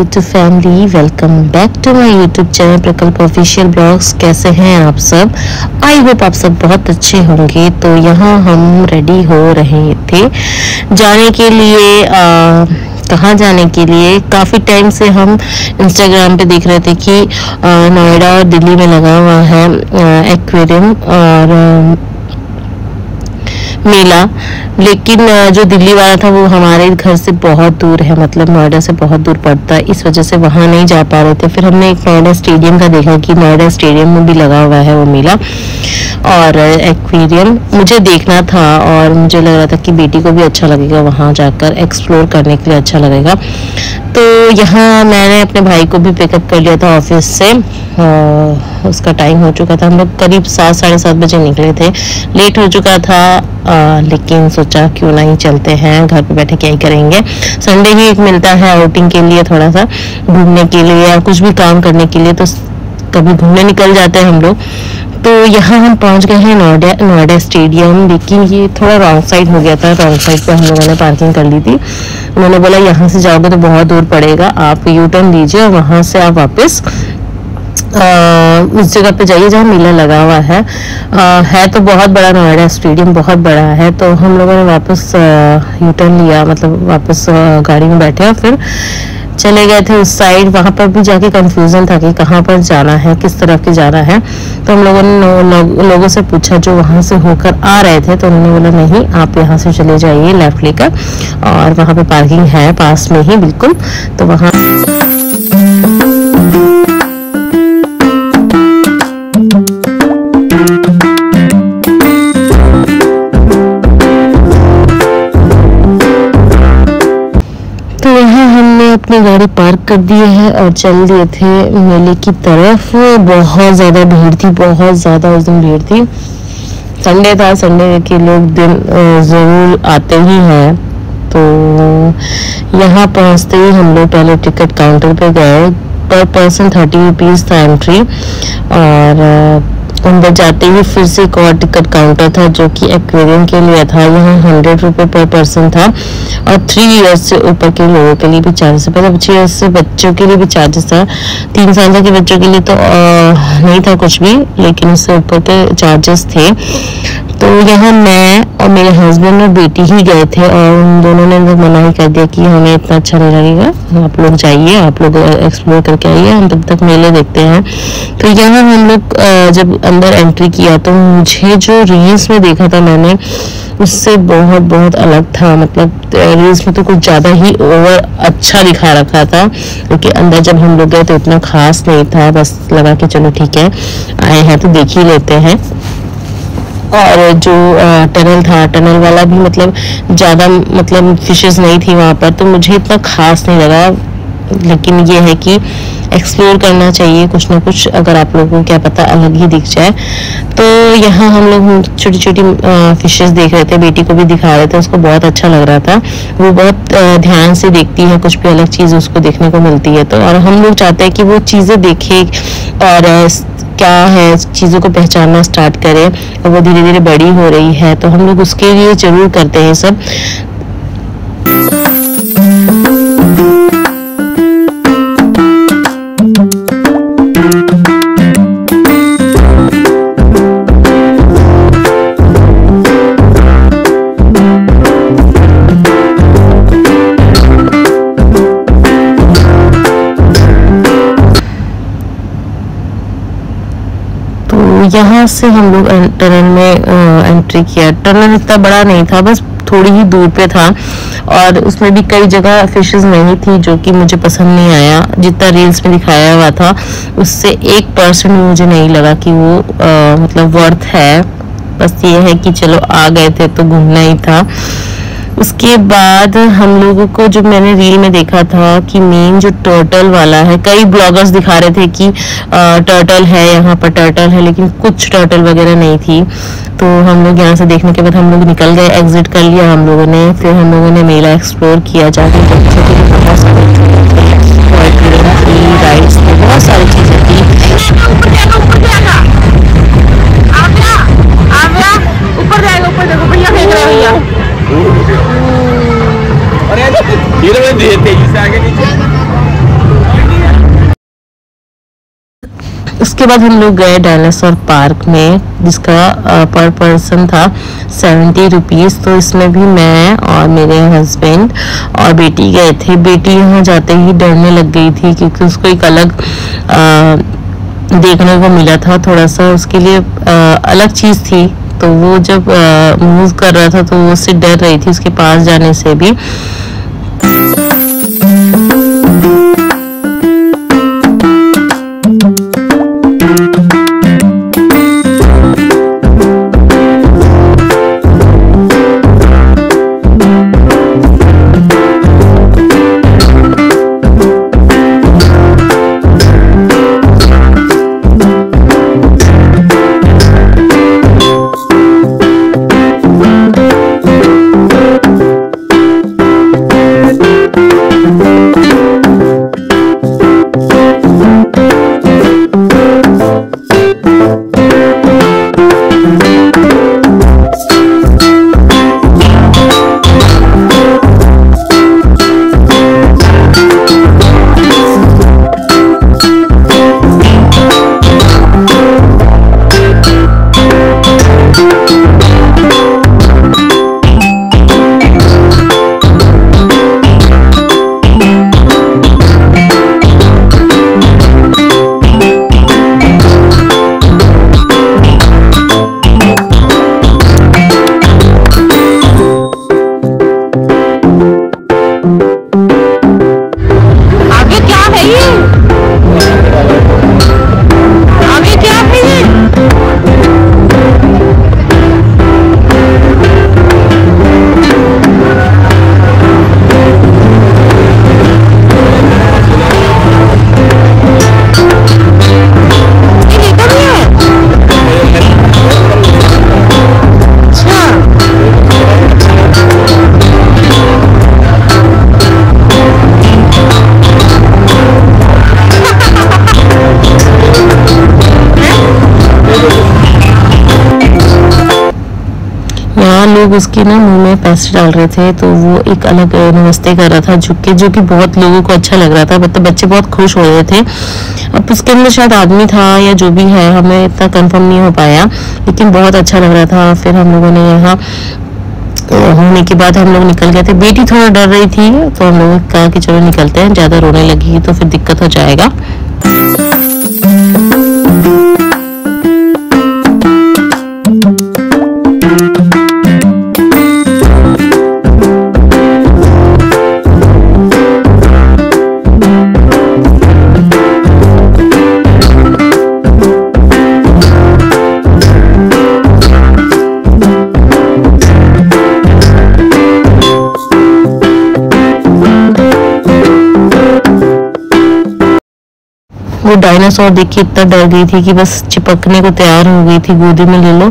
YouTube family welcome back to my YouTube channel Prakalp official blogs कैसे हैं आप सब? आई होप आप सब बहुत अच्छे होंगे। तो यहाँ हम रेडी हो रहे थे। जाने के लिए आ, कहाँ जाने के लिए? काफ़ी टाइम से हम इंस्टाग्राम पे देख रहे थे कि नोएडा और दिल्ली में लगा हुआ है एक्वेरियम और मेला। लेकिन जो दिल्ली वाला था, वो हमारे घर से बहुत दूर है मतलब नोएडा से बहुत दूर पड़ता। है इस वजह से वहाँ नहीं जा पा रहे थे। फिर हमने एक नोएडा स्टेडियम का देखा कि नोएडा स्टेडियम में भी लगा हुआ है, वो मेला। और एक्वेरियम मुझे देखना था और मुझे लग रहा था कि बेटी को भी अच्छा लगेगा वहाँ जाकर, एक्सप्लोर करने के लिए अच्छा लगेगा। तो यहाँ मैंने अपने भाई को भी पिकअप कर लिया था ऑफ़िस से। आ, उसका टाइम हो चुका था। हम लोग करीब सात साढ़े सात बजे निकले थे। लेट हो चुका था आ, लेकिन सोचा क्यों नहीं चलते हैं घर पे बैठे क्या ही करेंगे। संडे ही एक मिलता है आउटिंग के लिए थोड़ा सा घूमने के लिए या कुछ भी काम करने के लिए तो कभी घूमने निकल जाते हैं हम लोग। तो यहाँ हम पहुँच गए हैं नोएडा नोएडा स्टेडियम। लेकिन ये थोड़ा रॉन्ग साइड हो गया था रॉन्ग साइड पे हम लोगों ने पार्किंग कर ली थी। उन्होंने बोला यहाँ से जाओगे तो बहुत दूर पड़ेगा। आप यू टर्न लीजिए और वहाँ से आप वापस उस जगह पे जाइए जहाँ मेला लगा हुआ है। आ, है तो बहुत बड़ा नोएडा स्टेडियम बहुत बड़ा है। तो हम लोगों ने वापस यू टर्न लिया मतलब वापस गाड़ी में बैठे और फिर चले गए थे उस साइड वहाँ पर भी जाके कंफ्यूजन था कि कहाँ पर जाना है किस तरफ़ के जाना है। तो हम लोगों ने लो, लो, लोगों से पूछा जो वहाँ से होकर आ रहे थे तो उन्होंने बोला नहीं आप यहाँ से चले जाइए लेफ़्ट लेकर और वहाँ पर पार्किंग है पास में ही बिल्कुल। तो वहाँ गाड़ी पार्क कर दिए है और चल दिए थे मेले की तरफ़। बहुत ज़्यादा भीड़ थी, बहुत ज़्यादा उस दिन भीड़ थी। संडे था, संडे के लोग दिन ज़रूर आते ही हैं। तो यहाँ पहुँचते ही हम लोग पहले टिकट काउंटर पे गए। पर पर्सन थर्टी रुपीज़ था एंट्री और अंदर जाते ही फिर से एक और टिकट काउंटर था जो कि एक्वेरियम के लिए था। यहाँ हंड्रेड रुपये पर पर्सन था और थ्री इयर्स से ऊपर के लोगों के लिए भी चार्जेस मतलब छः इयर्स से बच्चों के लिए भी चार्जेस था। तीन साल के बच्चों के लिए तो आ, नहीं था कुछ भी लेकिन उससे ऊपर के चार्जेस थे। तो यहाँ मैं और मेरे हस्बैंड और बेटी ही गए थे और उन दोनों ने मना ही कर दिया कि हमें इतना अच्छा नहीं लगेगा। आप लोग जाइए आप लोग एक्सप्लोर करके आइए हम तब तक मेले देखते हैं। तो यहाँ हम लोग जब अंदर एंट्री किया तो मुझे जो रील्स में देखा था मैंने, उससे बहुत बहुत अलग था। मतलब रील्स में तो कुछ ज़्यादा ही ओवर अच्छा दिखा रखा था। क्योंकि अंदर जब हम लोग गए तो इतना खास नहीं था, बस लगा कि चलो ठीक है, आए हैं तो देख ही लेते हैं। और जो टनल था टनल वाला भी मतलब ज़्यादा मतलब फिशेस नहीं थी वहाँ पर तो मुझे इतना खास नहीं लगा। लेकिन ये है कि एक्सप्लोर करना चाहिए कुछ ना कुछ, अगर आप लोगों को क्या पता अलग ही दिख जाए। तो यहाँ हम लोग छोटी छोटी फिशेस देख रहे थे, बेटी को भी दिखा रहे थे, उसको बहुत अच्छा लग रहा था। वो बहुत ध्यान से देखती है, कुछ भी अलग चीज़ उसको देखने को मिलती है। तो और हम लोग चाहते हैं कि वो चीज़ें देखे और क्या है, चीज़ों को पहचानना स्टार्ट करें और वो धीरे धीरे बड़ी हो रही है। तो हम लोग उसके लिए ज़रूर करते हैं सब। यहाँ से हम लोग टनल में एंट्री किया। टनल इतना बड़ा नहीं था बस थोड़ी ही दूर पे था। और उसमें भी कई जगह फिशेस नहीं थी जो कि मुझे पसंद नहीं आया। जितना रील्स में दिखाया हुआ था उससे एक परसेंट मुझे नहीं लगा कि वो आ, मतलब वर्थ है। बस ये है कि चलो आ गए थे तो घूमना ही था। उसके बाद हम लोगों को जो मैंने रील में देखा था कि मेन जो टर्टल वाला है, कई ब्लॉगर्स दिखा रहे थे कि टर्टल है, यहाँ पर टर्टल है, लेकिन कुछ टर्टल वगैरह नहीं थी। तो हम लोग यहाँ से देखने के बाद हम लोग निकल गए एग्जिट कर लिया हम लोगों ने। फिर हम लोगों ने मेला एक्सप्लोर किया जाके बहुत सारी चीज़ें थी। उसके बाद हम लोग गए डायनासोर पार्क में जिसका पर पर्सन था सेवेंटी रुपीज़ तो इसमें भी मैं और मेरे हस्बैंड और बेटी गए थे। बेटी यहाँ जाते ही डरने लग गई थी क्योंकि उसको एक अलग आ, देखने को मिला था थोड़ा सा। उसके लिए आ, अलग चीज़ थी। तो वो जब मूव कर रहा था तो वो उससे डर रही थी उसके पास जाने से भी। लोग उसके ना मुँह में पैसे डाल रहे थे तो वो एक अलग नमस्ते कर रहा था झुक के जो कि बहुत लोगों को अच्छा लग रहा था मतलब बच्चे बहुत खुश हो रहे थे। अब उसके अंदर शायद आदमी था या जो भी है, हमें इतना कंफर्म नहीं हो पाया, लेकिन बहुत अच्छा लग रहा था। फिर हम लोगों ने यहाँ होने के बाद हम लोग निकल गए थे। बेटी थोड़ा डर रही थी तो हम लोगों कहा कि चलो निकलते हैं, ज़्यादा रोने लगी तो फिर दिक्कत हो जाएगा। वो डायनासोर देख के इतना डर गई थी कि बस चिपकने को तैयार हो गई थी, गोदी में ले लो।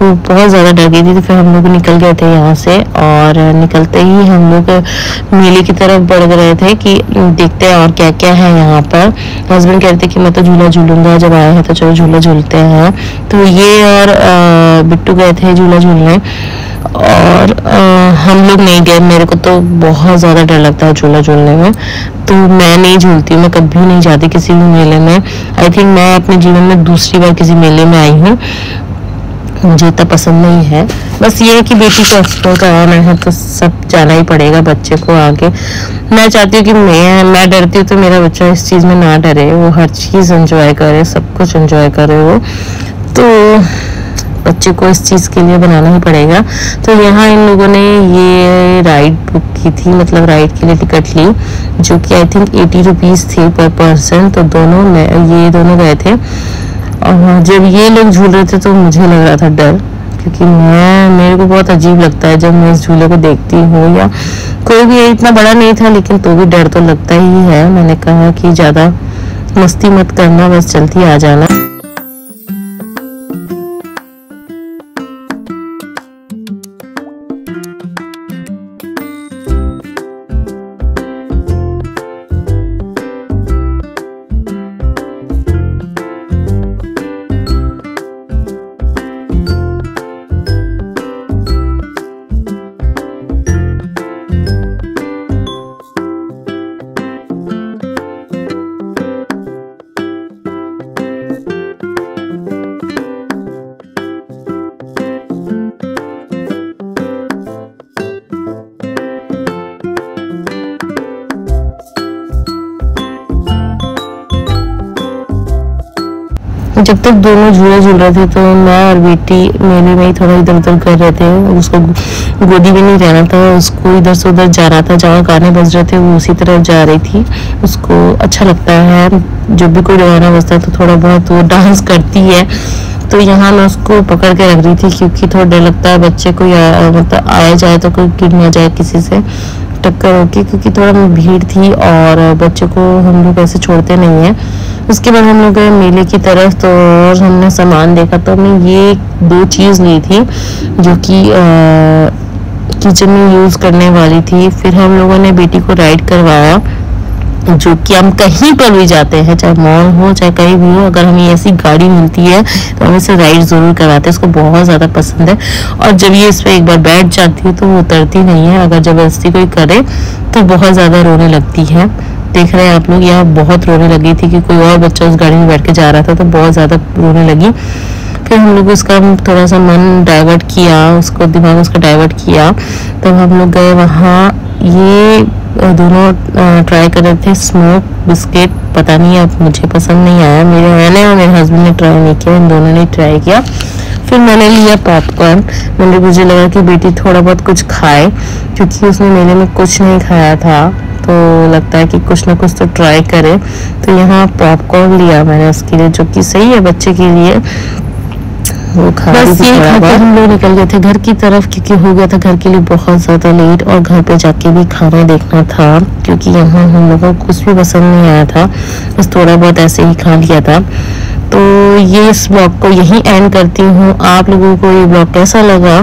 वो बहुत ज़्यादा डर गई थी तो फिर हम लोग निकल गए थे यहाँ से और निकलते ही हम लोग मेले की तरफ़ बढ़ गए थे कि देखते हैं और क्या क्या है यहाँ पर। हस्बैंड कह कहते कि मैं तो झूला झूलूँगा, जब आए हैं तो चलो झूला झूलते हैं। तो ये और बिट्टू गए थे झूला झूलने। और आ, हम लोग नहीं गए। मेरे को तो बहुत ज़्यादा डर लगता है झूला झूलने में। तो मैं नहीं झूलती हूँ मैं कभी नहीं जाती किसी भी मेले में। आई थिंक मैं अपने जीवन में दूसरी बार किसी मेले में आई हूँ। मुझे इतना पसंद नहीं है। बस ये है कि बेटी को एक्सप्लोर कराना है तो सब जाना ही पड़ेगा बच्चे को आगे। मैं चाहती हूँ कि मैं मैं डरती हूँ तो मेरा बच्चा इस चीज़ में ना डरे। वो हर चीज़ एंजॉय करे सब कुछ एंजॉय करे वो। तो बच्चे को इस चीज़ के लिए बनाना ही पड़ेगा। तो यहाँ इन लोगों ने ये राइड बुक की थी मतलब राइड के लिए टिकट ली, जो कि आई थिंक एटी रुपीज़ थी पर पर्सन तो दोनों ये दोनों गए थे। और जब ये लोग झूल रहे थे तो मुझे लग रहा था डर, क्योंकि मैं, मेरे को बहुत अजीब लगता है जब मैं इस झूले को देखती हूँ, या कोई भी इतना बड़ा नहीं था, लेकिन तो भी डर तो लगता ही है। मैंने कहा कि ज़्यादा मस्ती मत करना, बस जल्दी आ जाना। तक दोनों झूले झूल रहे थे तो मैं और बेटी मेले में ही थोड़ा इधर उधर कर रहे थे उसको गोदी में नहीं रहना था, उसको इधर से उधर जा रहा था, जहाँ गाने बज रहे थे, वो उसी तरफ़ जा रही थी। उसको अच्छा लगता है, जब भी कोई गाना बजता है तो थोड़ा बहुत वो डांस करती है। तो यहाँ मैं उसको पकड़ के रख रही थी, क्योंकि थोड़ा डर लगता है, बच्चे को मतलब आया जाए तो कोई गिर ना जाए किसी से, टक्कर होके, क्योंकि थोड़ा भीड़ थी, और बच्चों को हम लोग ऐसे छोड़ते नहीं हैं। उसके बाद हम लोग गए मेले की तरफ़ तो और हमने सामान देखा तो हमने ये दो चीज़ ली थी, जो कि किचन में यूज़ करने वाली थी। फिर हम लोगों ने बेटी को राइड करवाया, जो कि हम कहीं पर भी जाते हैं, चाहे मॉल हो, चाहे कहीं भी हो, अगर हमें ऐसी गाड़ी मिलती है तो हम इसे राइड ज़रूर कराते हैं। इसको बहुत ज़्यादा पसंद है। और जब ये इस पर एक बार बैठ जाती है तो वो उतरती नहीं है। अगर ज़बरदस्ती कोई करे तो बहुत ज़्यादा रोने लगती है। देख रहे हैं आप लोग यहाँ बहुत रोने लगी थी कि कोई और बच्चा उस गाड़ी में बैठ के जा रहा था तो बहुत ज़्यादा रोने लगी। फिर हम लोग उसका थोड़ा सा मन डाइवर्ट किया, उसको दिमाग उसका डाइवर्ट किया। तब हम लोग गए वहाँ। ये दोनों ट्राई कर रहे थे स्मोक बिस्किट पता नहीं अब मुझे पसंद नहीं आया। मेरे, मैंने और मेरे हस्बैंड ने ट्राई नहीं किया, इन दोनों ने ट्राई किया। फिर मैंने लिया पॉपकॉर्न मैंने, मुझे लगा कि बेटी थोड़ा बहुत कुछ खाए, क्योंकि उसने मेले में कुछ नहीं खाया था। तो लगता है कि कुछ ना कुछ तो ट्राई करे। तो यहाँ पॉपकॉर्न लिया मैंने उसके लिए जो कि सही है बच्चे के लिए। वो खा बस ये खाकर हम लोग निकल गए थे घर की तरफ़ क्योंकि हो गया था घर के लिए बहुत ज़्यादा लेट और घर पे जाके भी खाना देखना था क्योंकि यहाँ हम लोगों को कुछ भी पसंद नहीं आया था। बस थोड़ा बहुत ऐसे ही खा लिया था। तो ये इस ब्लॉग को यही एंड करती हूँ। आप लोगों को ये ब्लॉग कैसा लगा,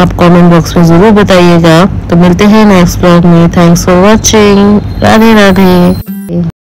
आप कमेंट बॉक्स में ज़रूर बताइएगा। तो मिलते हैं नेक्स्ट ब्लॉग में। Thanks for watching Radhe Radhe